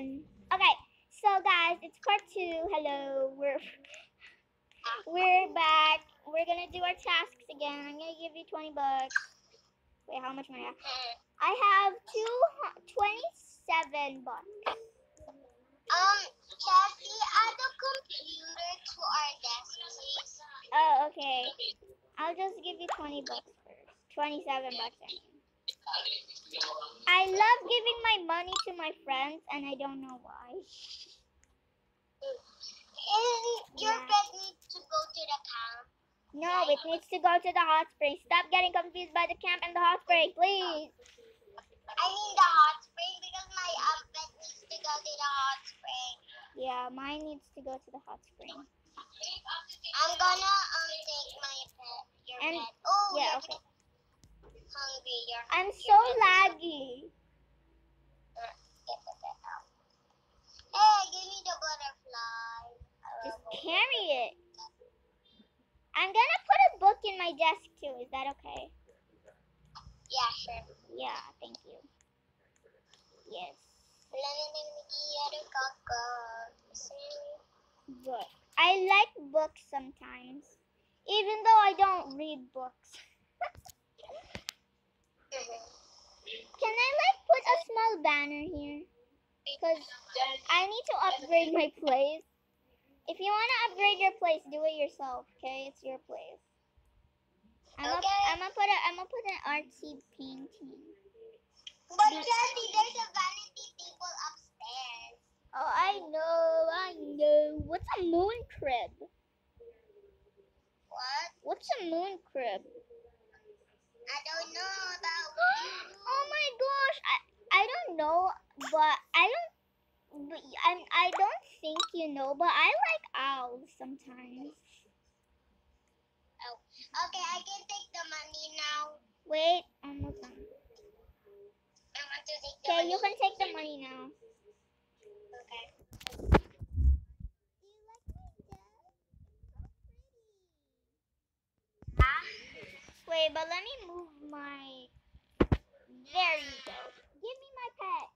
Okay, so guys, it's part two. Hello, we're we're back. We're gonna do our tasks again. I'm gonna give you 20 bucks. Wait, how much money? I have? I have two 27 bucks. Um, Cassie, add the computer to our desk, please. Oh, okay. I'll just give you 20 bucks first. 27 bucks. Mean. I love giving my money to my friends, and I don't know why. And your Yeah. pet needs to go to the camp. No, it needs to go to the hot spring. Stop getting confused by the camp and the hot spring, please. I mean the hot spring because my um, pet needs to go to the hot spring. Yeah, mine needs to go to the hot spring. I'm gonna um take my pet, your And- pet. Oh, yeah, okay. Hungry. You're I'm your so laggy. Get the pet out. Hey, give me the butterfly. Just carry it. I'm gonna put a book in my desk too. Is that okay? Yeah, sure. Yeah, thank you. Yes. Book. I like books sometimes, even though I don't read books. Can I like put a small banner here? Because I need to upgrade my place. If you want to upgrade your place, do it yourself. Okay, it's your place. I'm gonna Okay. I'm gonna put a I'm gonna put an artsy painting. But Cassie, there's a vanity table upstairs. Oh, I know, I know. What's a moon crib? What? What's a moon crib? I don't know about oh my gosh, I I don't know, but I don't. But I I don't think you know, but I like owls sometimes. Oh, okay, I can take the money now. Wait, almost done. I want to take the Okay, money. you can take the money now. Okay. Ah, Wait, but let me move my. There you go. Give me my pet.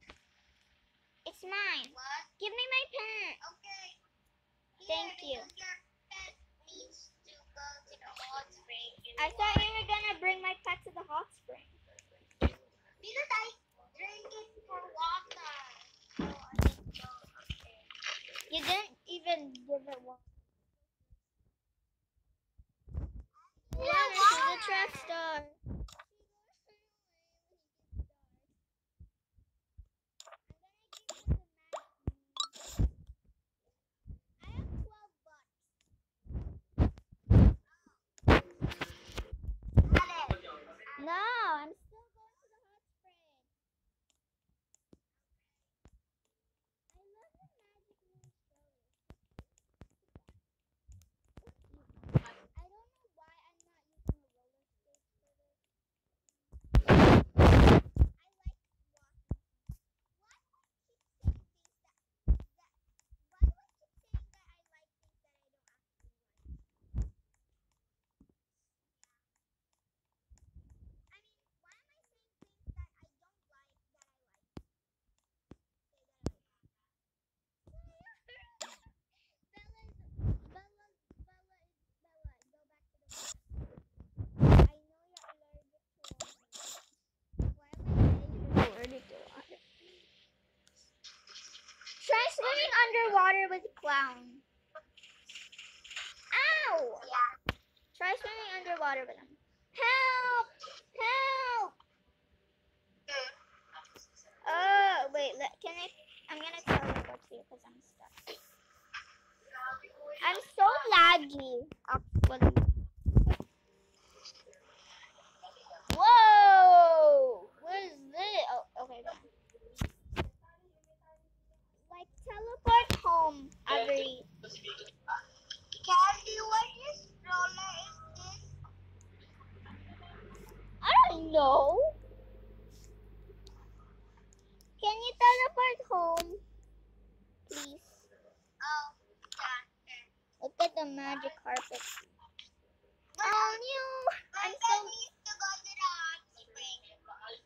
It's mine. what? Give me my pet. Okay. Thank Here, you. because Your pet needs to go to the hot spring. You I know thought why? you were gonna bring my pet to the hot spring. Because I drink it for water. So I can go okay. You didn't even give it water. Yeah, Run to the water. track star. Got it. No, I'm still going to the hot spring. I love the magic moon stroller. I don't know why I'm not using a roller skate for this. I like walking. Why do I keep saying things that, that why do I keep saying that I like things that I don't actually like? I mean, why am I saying things that I don't like that I like? Say that I like. Bella's, Bella's, Bella is Bella. Go back to the water. I know you're allergic to water. Why am I saying you're allergic to water? Try swimming underwater with clown. Ow! Yeah. Try swimming underwater with him. Help! Help! Oh, wait, let, can I? I'm gonna teleport to you because I'm stuck. I'm so laggy, actually. Whoa! What is this? Oh, okay. fine. Like, teleport Cassie, what is stroller is this? I don't know. Can you teleport home? Please. Oh. Look at the magic carpet. Um, but Oh, no! I'm so. needs to go to the hot spring.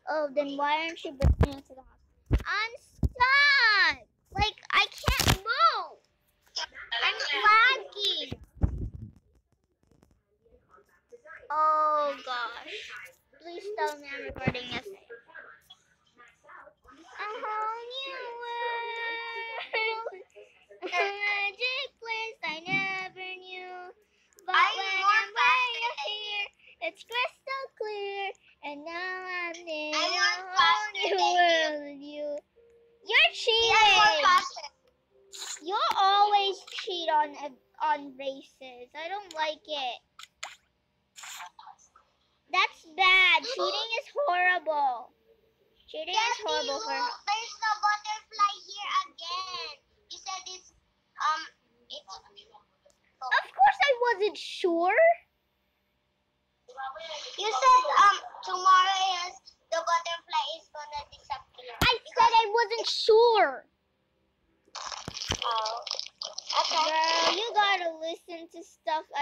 Oh, then why aren't you bringing it to the hospital? And now I'm in I whole faster world. you. you. You're cheating. I run. You always cheat on on races. I don't like it. That's bad. Cheating is horrible. Cheating yes, is horrible. You, for... There's no butterfly here again. You said it's um. It's... Of course, I wasn't sure.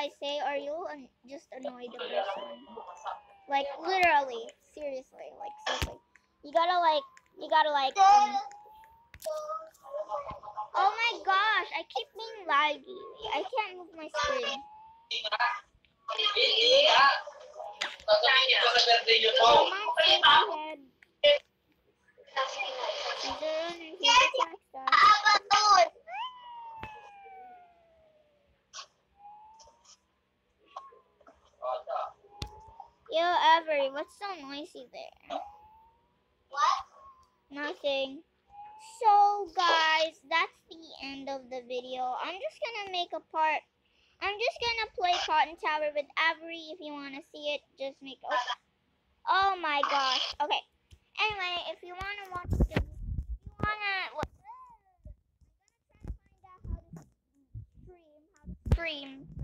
I say or you'll an- just annoy the person. Like literally, seriously, like seriously. You gotta like, you gotta like. Um, oh my gosh, I keep being laggy. I can't move my screen. Oh my head. Avery, what's so noisy there? What? Nothing. So, guys, that's the end of the video. I'm just gonna make a part. I'm just gonna play Cotton Tower with Avery. If you wanna see it, just make. Oh, oh my gosh. Okay. Anyway, if you wanna watch the, if you wanna, what? I'm gonna try to find out how to stream, how to stream